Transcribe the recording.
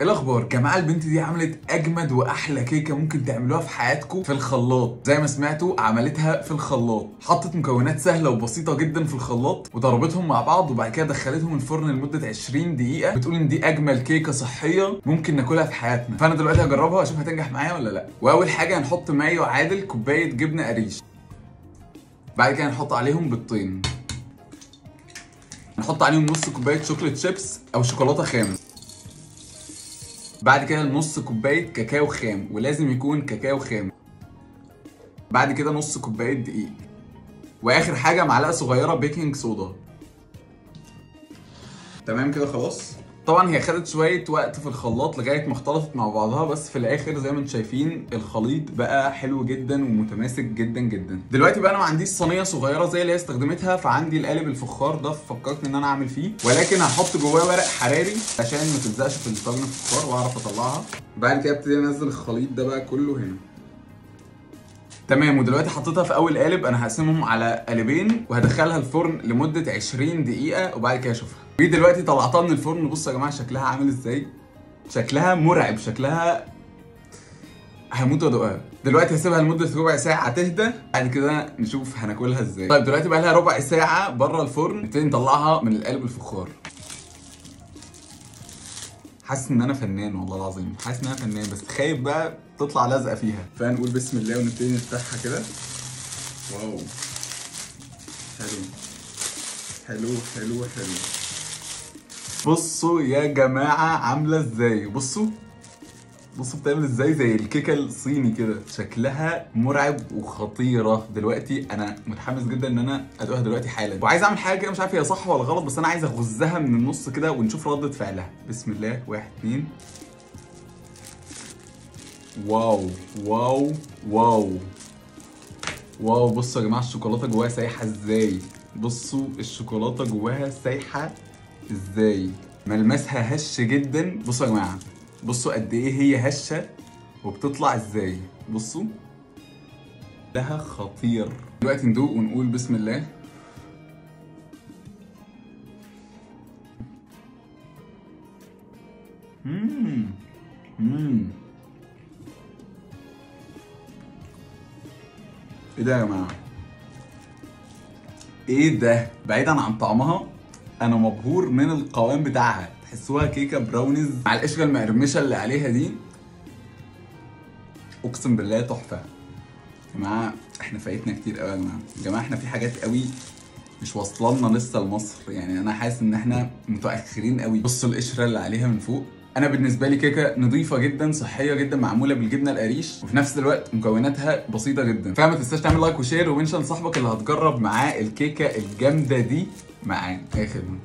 إيه الأخبار؟ جماعة البنت دي عملت أجمد وأحلى كيكة ممكن تعملوها في حياتكم في الخلاط. زي ما سمعتوا عملتها في الخلاط. حطت مكونات سهلة وبسيطة جدا في الخلاط وضربتهم مع بعض وبعد كده دخلتهم الفرن لمدة 20 دقيقة. بتقول إن دي أجمل كيكة صحية ممكن ناكلها في حياتنا. فأنا دلوقتي هجربها وأشوف هتنجح معايا ولا لأ. وأول حاجة هنحط مايو عادل كوباية جبنة قريش. بعد كده هنحط عليهم بيضتين. نحط عليهم نص كوباية chocolate chips أو شوكولاتة خام. بعد كده نص كوباية كاكاو خام ولازم يكون كاكاو خام. بعد كده نص كوباية دقيق. وآخر حاجة معلقة صغيرة baking soda تمام كده خلاص؟ طبعا هي خدت شوية وقت في الخلاط لغاية ما اختلطت مع بعضها بس في الآخر زي ما أنتم شايفين الخليط بقى حلو جدا ومتماسك جدا جدا. دلوقتي بقى أنا ما عنديش صينية صغيرة زي اللي هي استخدمتها فعندي القالب الفخار ده فكرت إن أنا أعمل فيه. ولكن هحط جواه ورق حراري عشان ما تلزقش في الطاجن الفخار وأعرف أطلعها. بعد كده أبتدي أنزل الخليط ده بقى كله هنا. تمام ودلوقتي حطيتها في أول قالب أنا هقسمهم على قالبين وهدخلها الفرن لمدة 20 دقيقة وبعد كده أشوفها. ودلوقتي طلعتها من الفرن. بصوا يا جماعة شكلها عامل إزاي؟ شكلها مرعب شكلها هموت وأدوقها. دلوقتي هسيبها لمدة ربع ساعة تهدى بعد كده نشوف هناكلها إزاي. طيب دلوقتي بقى لها ربع ساعة بره الفرن نبتدي نطلعها من القالب الفخار. حاسس إن أنا فنان والله العظيم. حاسس إن أنا فنان بس خايف بقى تطلع لازقة فيها. فنقول بسم الله ونبتدي نفتحها كده. واو. حلو. حلو حلو حلو. بصوا يا جماعة عاملة إزاي. بصوا. بصوا بتعمل إزاي زي الكيكة الصيني كده. شكلها مرعب وخطيرة. دلوقتي أنا متحمس جدا إن أنا أدوقها دلوقتي حالا. وعايز أعمل حاجة كده مش عارف هي صح ولا غلط بس أنا عايز أغزها من النص كده ونشوف ردة فعلها. بسم الله. واحد اتنين. wow wow wow. wow بصوا يا جماعة الشوكولاتة جواها سايحة إزاي؟ بصوا الشوكولاتة جواها سايحة إزاي؟ ملمسها هش جدا. بصوا يا جماعة. بصوا قد إيه هي هشة وبتطلع إزاي. بصوا. لها خطير. دلوقتي ندوق ونقول بسم الله. مم. مم. إيه ده يا جماعة؟ إيه ده؟ بعيدا عن طعمها؟ أنا مبهور من القوام بتاعها. تحسوها كيكة براونيز مع القشرة المقرمشة اللي عليها دي اقسم بالله تحفة. يا جماعة إحنا فايتنا كتير قوي يا جماعة. يا جماعة إحنا في حاجات قوي مش واصلنا لسه لمصر. يعني أنا حاسس ان إحنا متأخرين قوي. بصوا القشرة اللي عليها من فوق. أنا بالنسبة لي كيكة نظيفة جدا صحية جدا معمولة بالجبنة القريش. وفي نفس الوقت مكوناتها بسيطة جدا. فما تنساش تعمل like و share ومنشن صاحبك اللي هتجرب معاه الكيكة الجامدة دي. Mẹ, thấy khỉnh